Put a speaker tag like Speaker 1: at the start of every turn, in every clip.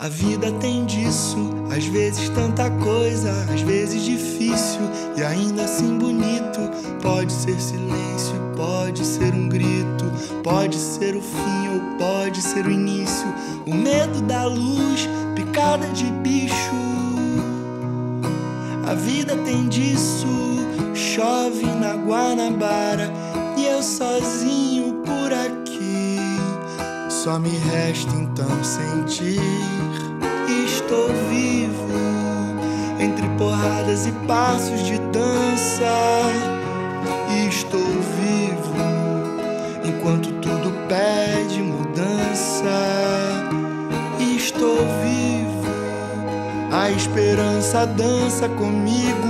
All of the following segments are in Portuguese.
Speaker 1: A vida tem disso, às vezes tanta coisa, às vezes difícil e ainda assim bonito. Pode ser silêncio, pode ser um grito, pode ser o fim ou pode ser o início. O medo da luz, picada de bicho. A vida tem disso, chove na Guanabara e eu sozinho por aqui. Só me resta então sentir estou vivo entre porradas e passos de dança. Estou vivo enquanto tudo pede mudança. Estou vivo, a esperança dança comigo.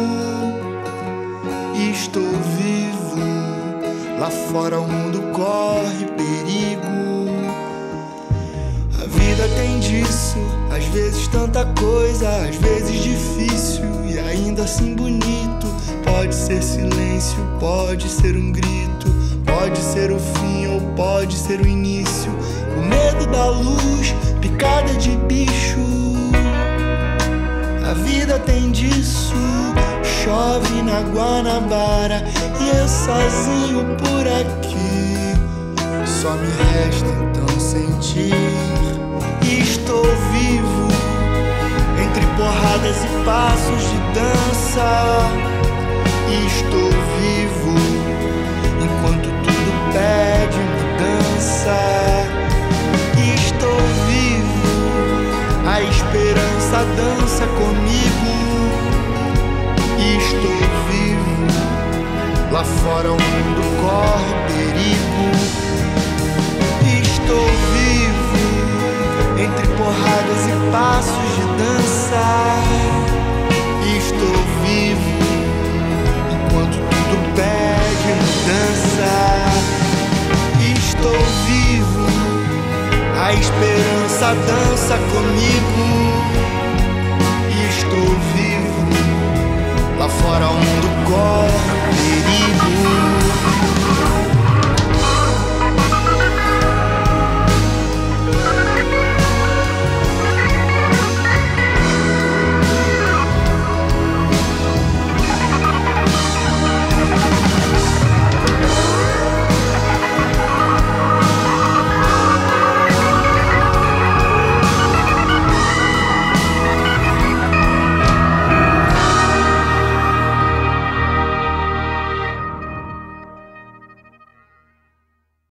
Speaker 1: Estou vivo, lá fora o mundo corre perigo. Vida tem disso, às vezes tanta coisa, às vezes difícil e ainda assim bonito. Pode ser silêncio, pode ser um grito, pode ser o fim ou pode ser o início. O medo da luz, picada de bicho. A vida tem disso, chove na Guanabara e eu sozinho por aqui. Só me resta então sentir passos de dança. Estou vivo enquanto tudo pede mudança. Estou vivo, a esperança dança comigo. Estou vivo, lá fora o mundo corre a esperança dança comigo.